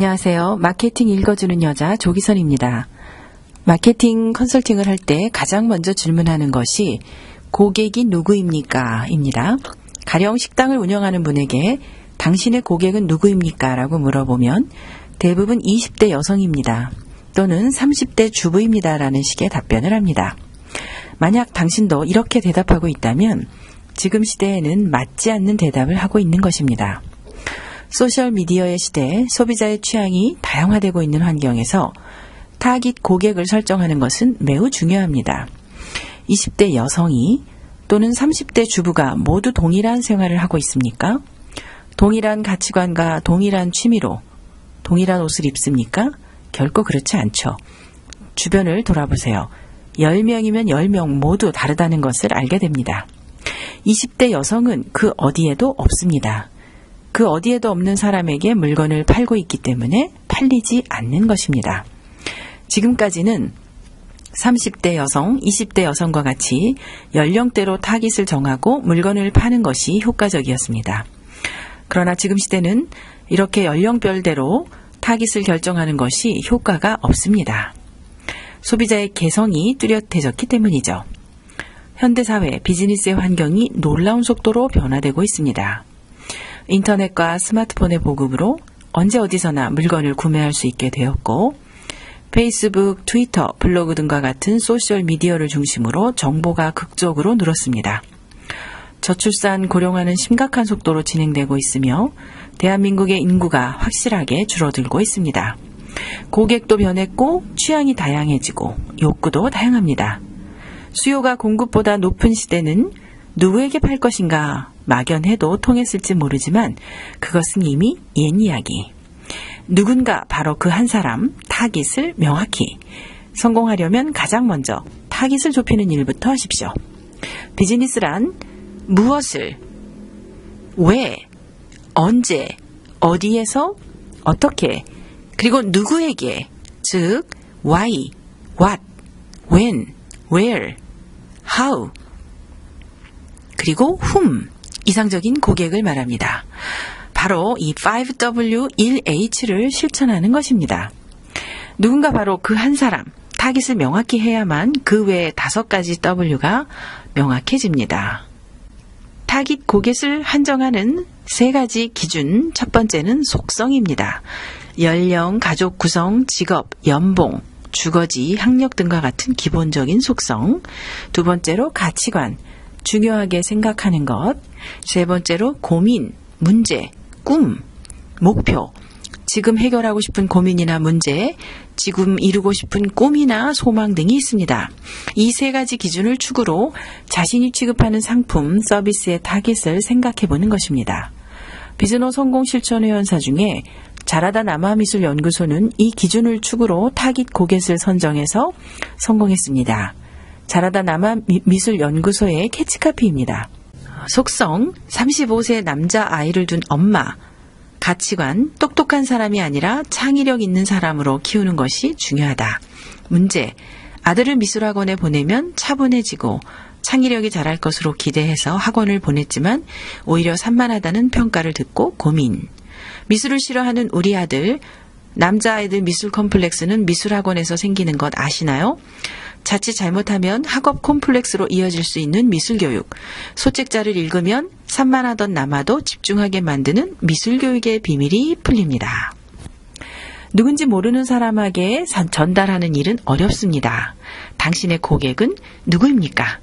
안녕하세요. 마케팅 읽어주는 여자 조기선입니다. 마케팅 컨설팅을 할 때 가장 먼저 질문하는 것이 고객이 누구입니까? 입니다. 가령 식당을 운영하는 분에게 당신의 고객은 누구입니까? 라고 물어보면 대부분 20대 여성입니다. 또는 30대 주부입니다. 라는 식의 답변을 합니다. 만약 당신도 이렇게 대답하고 있다면 지금 시대에는 맞지 않는 대답을 하고 있는 것입니다. 소셜미디어의 시대에 소비자의 취향이 다양화되고 있는 환경에서 타깃 고객을 설정하는 것은 매우 중요합니다. 20대 여성이 또는 30대 주부가 모두 동일한 생활을 하고 있습니까? 동일한 가치관과 동일한 취미로 동일한 옷을 입습니까? 결코 그렇지 않죠. 주변을 돌아보세요. 10명이면 10명 모두 다르다는 것을 알게 됩니다. 20대 여성은 그 어디에도 없습니다. 그 어디에도 없는 사람에게 물건을 팔고 있기 때문에 팔리지 않는 것입니다. 지금까지는 30대 여성, 20대 여성과 같이 연령대로 타깃을 정하고 물건을 파는 것이 효과적이었습니다. 그러나 지금 시대는 이렇게 연령별대로 타깃을 결정하는 것이 효과가 없습니다. 소비자의 개성이 뚜렷해졌기 때문이죠. 현대사회 비즈니스의 환경이 놀라운 속도로 변화되고 있습니다. 인터넷과 스마트폰의 보급으로 언제 어디서나 물건을 구매할 수 있게 되었고, 페이스북, 트위터, 블로그 등과 같은 소셜 미디어를 중심으로 정보가 극적으로 늘었습니다. 저출산 고령화는 심각한 속도로 진행되고 있으며 대한민국의 인구가 확실하게 줄어들고 있습니다. 고객도 변했고 취향이 다양해지고 욕구도 다양합니다. 수요가 공급보다 높은 시대는 누구에게 팔 것인가 막연해도 통했을지 모르지만 그것은 이미 옛 이야기. 누군가 바로 그 한 사람 타깃을 명확히 성공하려면 가장 먼저 타깃을 좁히는 일부터 하십시오. 비즈니스란 무엇을 왜 언제 어디에서 어떻게 그리고 누구에게 즉 why what when where how 그리고 whom 이상적인 고객을 말합니다. 바로 이 5W1H를 실천하는 것입니다. 누군가 바로 그 한 사람, 타깃을 명확히 해야만 그 외에 다섯 가지 W가 명확해집니다. 타깃 고객을 한정하는 세 가지 기준. 첫 번째는 속성입니다. 연령, 가족 구성, 직업, 연봉, 주거지, 학력 등과 같은 기본적인 속성. 두 번째로 가치관, 중요하게 생각하는 것. 세 번째로 고민, 문제, 꿈, 목표, 지금 해결하고 싶은 고민이나 문제, 지금 이루고 싶은 꿈이나 소망 등이 있습니다. 이 세 가지 기준을 축으로 자신이 취급하는 상품, 서비스의 타깃을 생각해 보는 것입니다. 비즈노 성공 실천 회원사 중에 자라다 남아미술연구소는 이 기준을 축으로 타깃 고객을 선정해서 성공했습니다. 자라다 남아미술연구소의 캐치카피입니다. 속성, 35세 남자 아이를 둔 엄마, 가치관, 똑똑한 사람이 아니라 창의력 있는 사람으로 키우는 것이 중요하다. 문제, 아들을 미술학원에 보내면 차분해지고 창의력이 자랄 것으로 기대해서 학원을 보냈지만 오히려 산만하다는 평가를 듣고 고민. 미술을 싫어하는 우리 아들, 남자아이들 미술 컴플렉스는 미술학원에서 생기는 것 아시나요? 자칫 잘못하면 학업 콤플렉스로 이어질 수 있는 미술교육. 소책자를 읽으면 산만하던 남아도 집중하게 만드는 미술교육의 비밀이 풀립니다. 누군지 모르는 사람에게 전달하는 일은 어렵습니다. 당신의 고객은 누구입니까?